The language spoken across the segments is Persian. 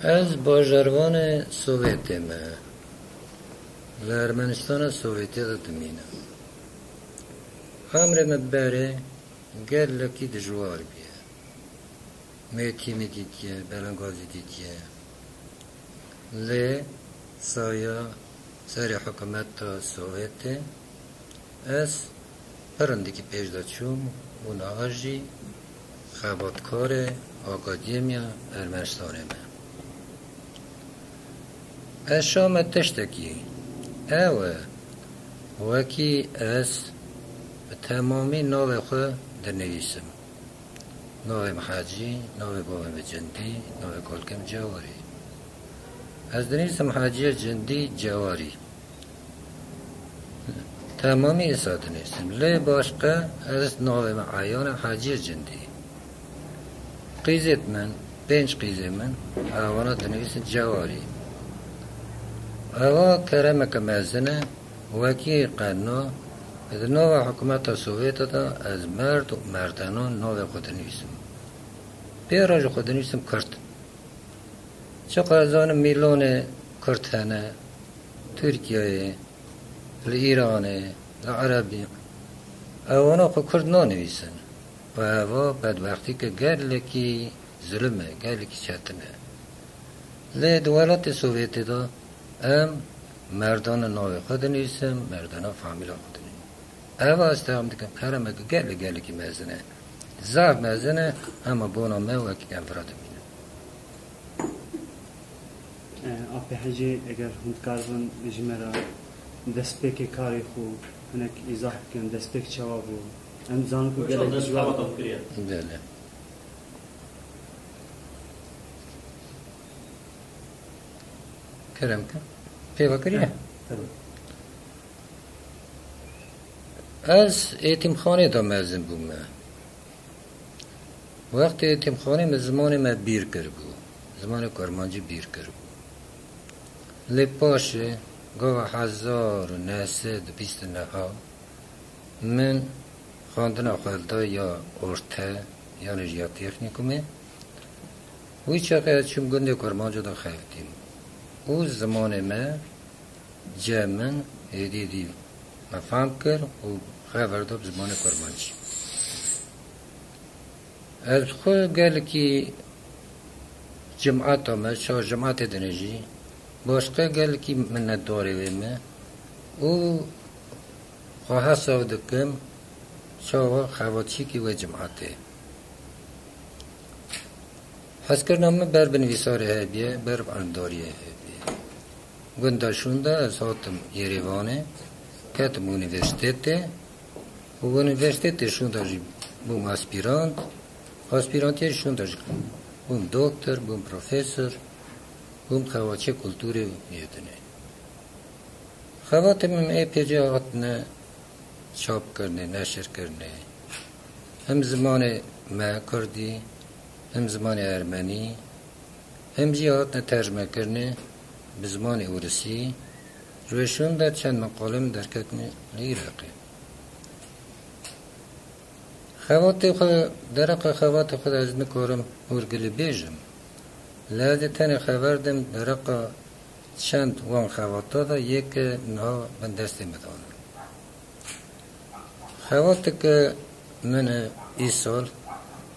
از باجروان سوویت ما لارمنستان سوویتی دمینه همره مباره گل لکی دجوار بیه. میتیمی دیتیه بلنگازی دیتیه لی سایا سری حکومت تا سوویتی از پرندگی پیش داد شوم اون آجی. خباتکار آکادیمیا ارمنستان من از شام تشتکی اوه وکی از تمامی ناو خو در نویسم ناو محاجی ناو بابم جندی ناو کلکم جواری۔ از حاجی جندی جواری۔ تمامی ایسا دنیسم لی باشقه از ناو معایان حاجی جندی۔ قیزت من پنج قیزه من آوانا دنیسم جواری اوا کرمک مزنه وکی قنا از نو حکومت سوویت دا از مرد و مردانان نو خود نیستم پیراج خود نیستم کرد چه قرزان میلون کرد هنه ترکیه ایران عربی اوانا خود کرد نو نویسن و اوا بدبختی که گرلکی ظلمه گرلکی چتنه لی دولت سوویت دا ام مردان نوع خود نیستم مردان فامیل خود نیستم اوا استهم دکم کرم اگه گل گل کی مزنه زار مزنه اما بونا مو اکی کم فراد مینه آپی حجی اگر هند کاربن جمرا دست کاری خو هنک ایزاح کن دست پیک چوابو ام زانو که گل جواب بله کرم کن پیوا کریه از ایتیم خانه دا مزن بوم وقت ایتیم خانه من زمان ما بیر کر بو زمان کرمانجی بیر کر بو لی پاشه گاه هزار و نسد بیست نها من خواندن خالدا یا ارته یا نجیا تکنیکومه وی چقدر چون گنده کرمانجا دا خیفتیم او زمان ما جمن هدیدی مفهم کرد و خبر داد زمان کرمانچی از خود گل کی جماعت ما شو جماعت دنجی باشقه گل کی من دوره و ما او خواه شو خواتشی کی و جماعته حس کردم بر بنویساره هبیه بر انداریه هبیه گنداشونده از هاتم یریوانه کتم اونیورسیته و اونیورسیته شونده بوم اسپیرانت اسپیرانتی شونده بوم دکتر بوم پروفسور بوم خواچه کلتوری می‌دونه خواتم ای پیجه آتنه چاپ کرنه نشر کرنه هم زمان ما کردی هم زمان ارمنی هم آتنه ترجمه کرنه به زمان اورسی روشون در چند مقالم در کتن خود درق خوات خود از نکارم ورگل بیجم لازم تن خبردم درق چند وان خواتا دا یک نه من دست مدانم حواتك من إيصال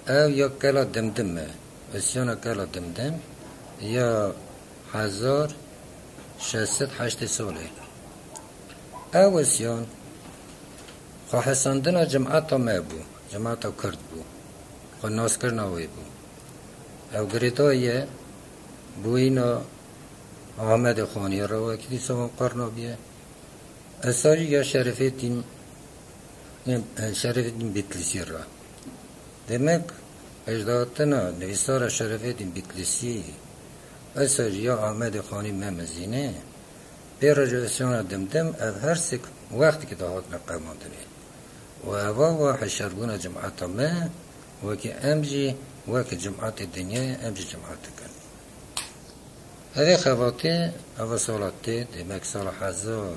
أو يا كلا دمدمة اسيانا كلا دمدم يا هزار شست هشت ساله أو اسيان خواهساندن جمعتا ما بو جمعتا کرد بو خو ناس کرنا وی بو. أو گریدای بو اینا آمد خانی رو کدی سوان قرنا بیه اصاری یا شرفه تیم شرف الدين بتلسي را. دمك اجداتنا نويسار شرف الدين بتلسي اساج يا احمد خاني ممزينه به رجوسيون دمدم از هر سك وقت كي دهات نقمان دنه و اوا و حشربون جمعات ما و كي امجي و كي جمعات الدنيا امجي جمعات كن هذه خواتي اوا صلاتي دمك صلاح هزار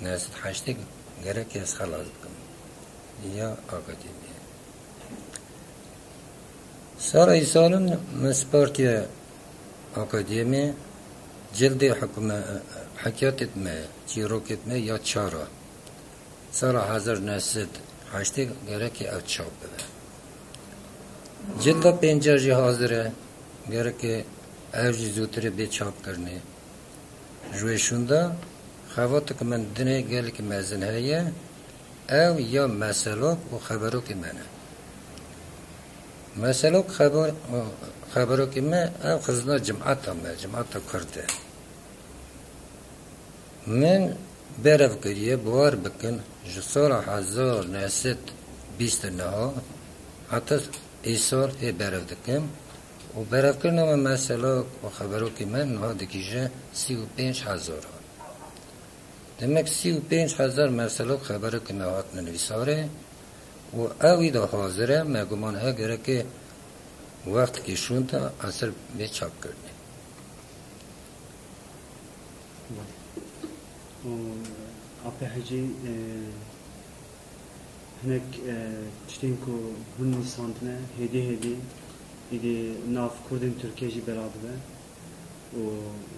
ناس حشتك غير كي اسخلاص كمان کن یا آکادیمی سال ای سالن مسپارتی اکادمی جلد حکم حکیاتت ما چیروکت ما یا چارا سال هزار نسد هشتی گره او چاپ بده جلد پنجا جی حاضره گره که او جی زودتر به چاپ کرنه جویشونده خوات او یا مسئله و خبرو که منه مسئله خبر خبرو که من او خزنا جمعت هم جمعت کرده من برف کریه بوار بکن جو سال هزار نسد بیست نه حتی ای سال هی برف دکم و برف کردن مسئله و که من نه دکیجه سی و پنج هزار دمک سی و پینج هزار مرسلو خبره که موات ننویساره و اوی دا حاضره مگمان ها گره که وقت که شون تا اثر به چاپ کرده هجی هنک هدی هدی ایدی ناف ترکیه جی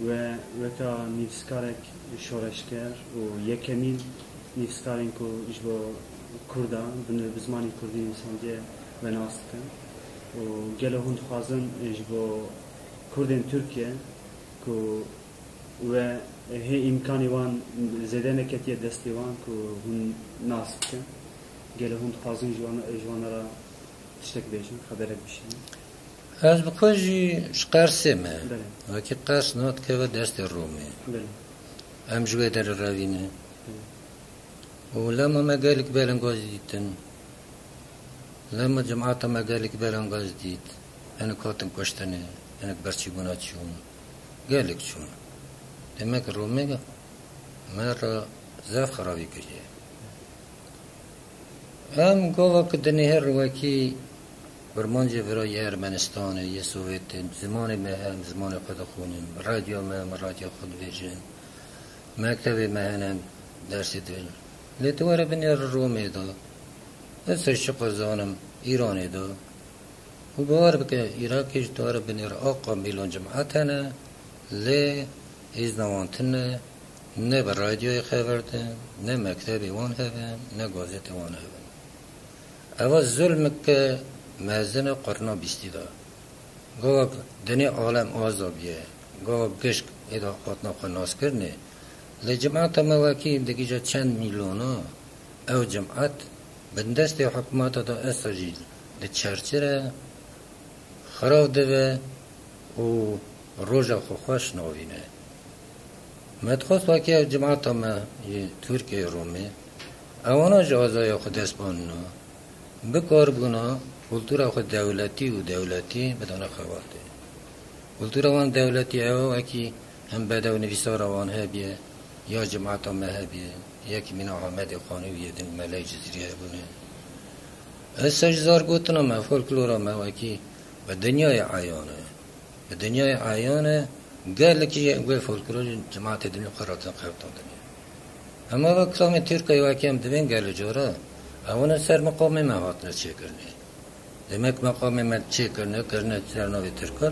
ve veka nivskarek şoreşker u yekemîn nivskarên ku ji bo Kurda bi zmanê Kurdî nivîsandiye venas dikin û gelo hûn dixwazin ji bo Kurdên Tirkiye ku ve hê îmkanê wan zêde neketiye destê wan ku hûn nas dikin gelo hûn dixwazin ji wan ra tiştek bêjin xeberek bişînin از بخوجی شقرسه ما. وکی قرس نوت که و دست رومه ام جوه در روینه. و لما ما قالك غاز ديتن لما جماعة ما قالك بالن غاز ديت انا كاتم كشتني انا برشي بنات شون قالك شون demek Rumi mera zaf خرابی هم گوه که دنی هر وکی برمانجه برای ارمنستان یه سویت زمان ما هم زمان خود خونیم رادیو ما هم رادیو خود بیجن مکتب ما هم درسی دل لیتواره بنی رومی از شق زانم ایرانی دا و بوار بکه ایراکیش دواره بنی آقا میلون جمعت هنه لی ایز نوانتن نه بر رادیوی خبر ده نه مکتبی وان هبن نه گازت وان هبن اوا ظلم که مزن قرنا بیستی دا گوه دنی عالم آزابیه. گوه گشک ایدا خاتنا خناس کرنه. لجماعت مواکی دگی جا چند میلیونا. او جماعت بندست حکومت دا استاجیل. ده چرچره خراب ده و روژا خو خوش نوینه مدخوست واقعی جماعت ما ترکیه رومی اوانا جازای خود اسپاننا بکار بونا کلتور خود دولتی و دولتی بدون خواته کلتور وان دولتی او اکی هم بدو نویسار وان هبیه یا جماعت ما هبیه یکی من احمد خانوی دن ملای جزیریه بونه از سجزار گوتنا ما فولکلورا ما وکی به دنیای عیانه به دنیای عیانه قال لك يقول فولكلور جماعة الدنيا قررت قررت الدنيا أما بكلام تركيا واكيم دبين قالوا جورا أونا سر مقام ما هاتنا چه کرنه demek مقام ما چه کرنه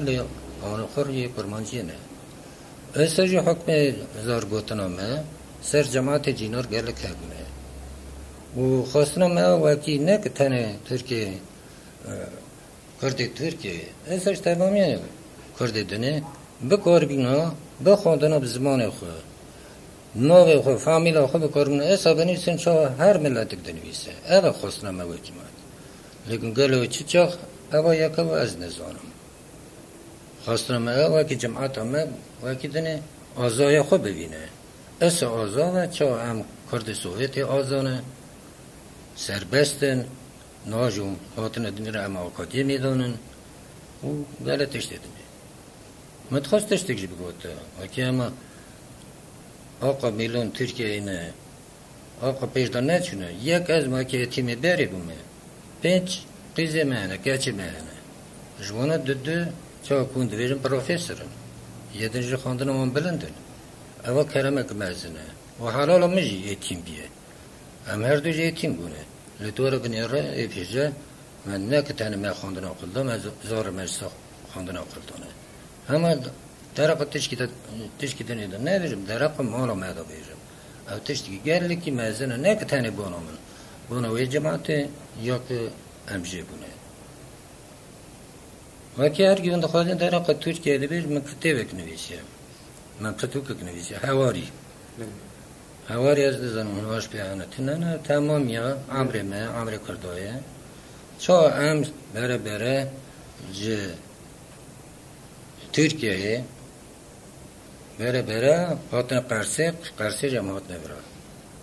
لی آن خور یه کرمانجی نه ایسا جو حکم زار گوتنا ما سر جماعت جینار گل کبونه و خواستنا ما واکی نه که تنه ترکیه کرده ترکیه ایساش تمامی کرده دنه بکار بینا بخواندن به زمان خود نوع خود فامیل خود بکار بینا ایسا بنویسن هر ملت دنویسه اوه خواستنا موجمات لیکن گلو چی چاخ؟ اوه یکا و از نزانم. خواستنا ما اوه که جماعت همه وکی دنه آزای خود ببینه. اس آزا چا هم کرد سوویت آزانه. سربستن ناجوم دنیا را اما آکادیمی دانن و غلطش دیدن متخواستش تجربه بگوته وکی اما آقا میلون ترکیه اینه. آقا پیشدا نچونه یک از ما که تیم بری بومه. پنج قیزه مهنه گچه مهنه جوانا دو دو چا کند ویرم پروفیسورن یه دنجی خواندن من بلندن اوا کرمک مزنه و حلال مجی ایتیم بیه ام هر دو جی ایتیم بونه لطور بنیره ای پیجه من نه که تنه من خواندن آقلدم از زار مجلس خواندن آقلدانه همه درق تشکی تشکی دنیده نه بیرم درق مالا مادا بیرم او تشکی گرلی که مزنه نه که تنه بانو وی جماعت یا که امجه بونه. وکی هر گیون دخوازن درق ترکیه دی بیرم من کتیبک نویسیم. من پتوکک نویسیم. هواری هواری از دزنم هنواش بیانتی نه نه تمام یا عمر ما عمر کردایه. چا ام بره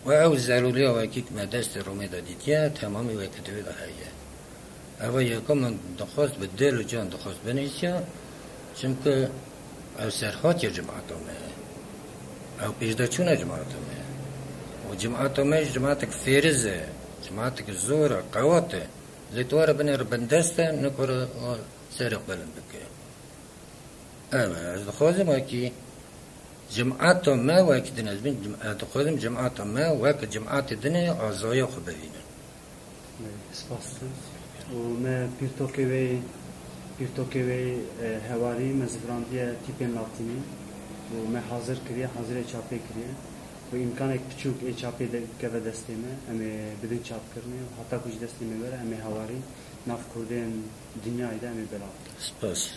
و او ضروری او کی ما دست رو می دادید یا تمام و کتب ده هیه او یکم دخواست به دل و جان دخواست بنیسیا چون که او سرخات یا جماعت او پیش چون جماعت و جماعت همه جماعت که فیرزه جماعت که زوره قواته زیتوار بنی رو بندسته نکره سرخ بلند بکه. اما از دخواست ما که جماعت ما وکی دن از بین جماعت خودم جماعت ما وکی جماعت دنه آزای خود ببینن سپاس و ما پیرتوکوی پیرتوکوی هواری مزفراندیه تیپین لاتینی و ما حاضر کریه حاضر چاپی کریه و امکان یک پچوک ای چاپی که به دستی ما امی بدون چاپ کرنه و حتی کچ دستی ما بره امی هواری ناف کردین دنیای ده امی بلا سپاس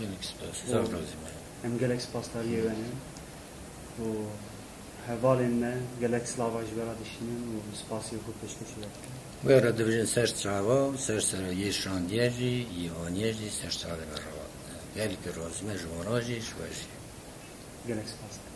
یعنی سپاس زار رازی من ام gelek spastariyê wene و هوال این مه گلک سلاوه ایش برا و سپاسی خود پشکه شده و یا را دوشن سرس راوا سرس را یشان دیجی یهان دیجی سرس را دیجی گلک رازمه جواناجی شوشی گلک سپاسی